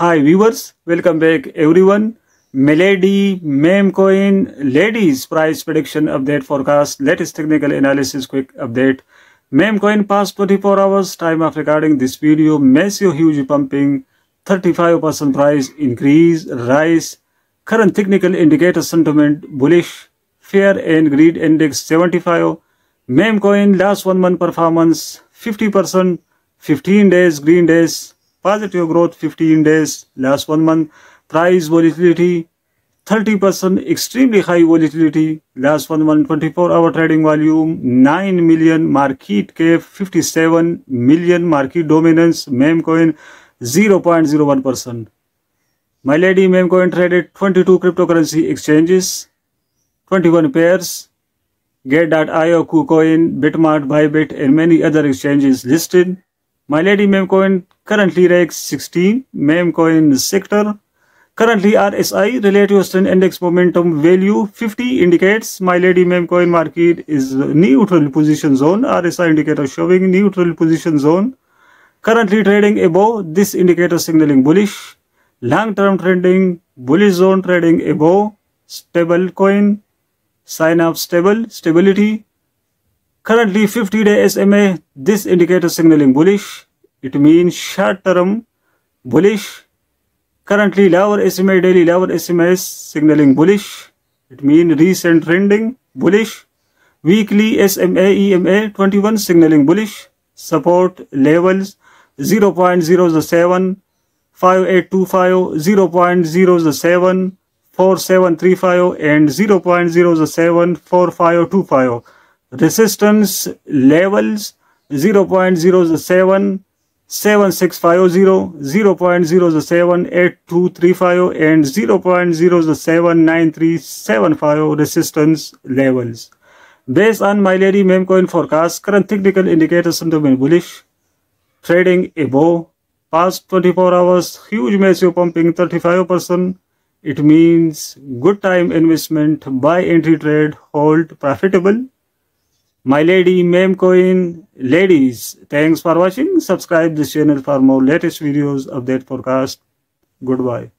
Hi viewers, welcome back everyone. Milady meme coin ladies price prediction update forecast latest technical analysis quick update. Meme coin past 24 hours time of recording this video massive huge pumping 35% price increase rise. Current technical indicator sentiment bullish. Fear and greed index 75 meme coin last one month performance 50% 15 days green days positive growth 15 days last one month price volatility 30% extremely high volatility last one month 24 hour trading volume 9 million market cap 57 million market dominance meme coin 0.01% Milady meme coin traded 22 cryptocurrency exchanges 21 pairs Gate.io, KuCoin, Bitmart, Bybit, and many other exchanges listed. Milady Memcoin currently ranks 16, Memcoin sector. Currently RSI, Relative Strength Index Momentum Value 50 indicates Milady Memcoin market is neutral position zone. RSI indicator showing neutral position zone. Currently trading above this indicator signaling bullish. Long-term trending bullish zone trading above. Stable coin sign of stable stability Currently 50 day SMA, this indicator signaling bullish. It means short term bullish. Currently lower SMA, daily lower SMA signaling bullish. It means recent trending bullish. Weekly SMA, EMA 21 signaling bullish. Support levels 0 0.07, 5825, 0 0.07, 4735 and 0 0.07, 4525 resistance levels 0 0.07 7650 0 0.078235 and 0 0.079375 resistance levels. Based on Milady meme coin forecast current technical indicators sentiment bullish. Trading above past 24 hours huge massive pumping 35 percent. It means good time investment buy entry trade hold profitable Milady meme coin ladies thanks for watching. Subscribe this channel for more latest videos. Update forecast. Goodbye